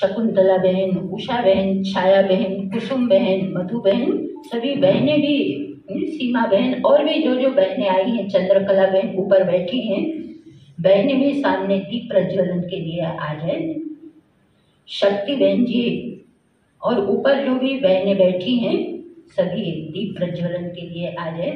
शकुंतला बहन उषा बहन छाया बहन कुसुम बहन मधु बहन सभी बहनें भी सीमा बहन और भी जो जो बहनें आई हैं चंद्रकला बहन ऊपर बैठी हैं, बहनें भी सामने दीप प्रज्वलन के लिए आ जाए शक्ति बहन जी और ऊपर जो भी बहनें बैठी हैं, सभी दीप प्रज्वलन के लिए आ जाए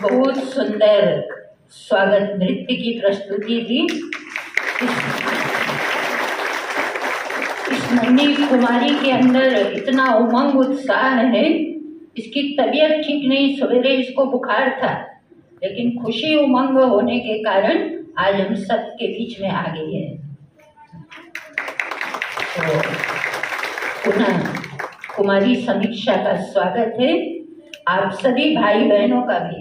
बहुत सुंदर स्वागत नृत्य की प्रस्तुति दी। इस नन्ही कुमारी के अंदर इतना उमंग उत्साह है, इसकी तबीयत ठीक नहीं सवेरे इसको बुखार था। लेकिन खुशी उमंग होने के कारण आज हम सब के बीच में आ गई है। तो पुनः कुमारी समीक्षा का स्वागत है। आप सभी भाई बहनों का भी।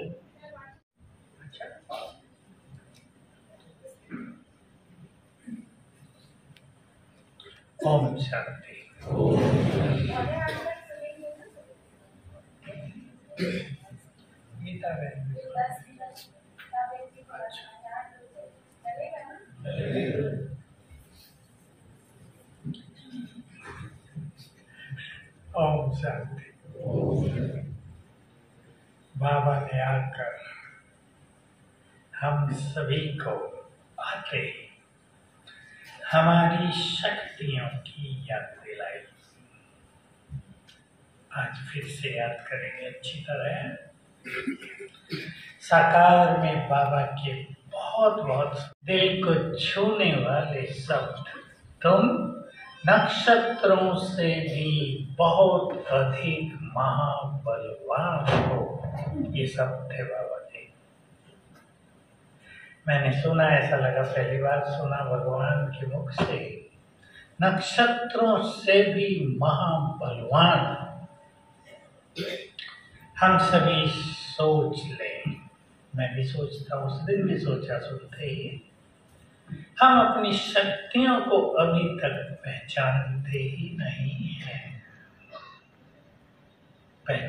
ओम शांति। गीता बहन बाबा ने आकर हम सभी को आके हमारी शक्तियों की याद दिलाई। आज फिर से याद करेंगे। अच्छी तरह साकार में बाबा के बहुत बहुत दिल को छूने वाले शब्द। तुम नक्षत्रों से भी बहुत अधिक महाबलवान हो। ये सब थे बाबा के मैंने सुना, ऐसा लगा पहली बार सुना भगवान के मुख से। नक्षत्रों से भी महाबलवान। हम सभी सोच लें। मैं भी सोचता उस दिन भी सोचा, सुनते ही। हम अपनी शक्तियों को अभी तक पहचानते ही नहीं हैं।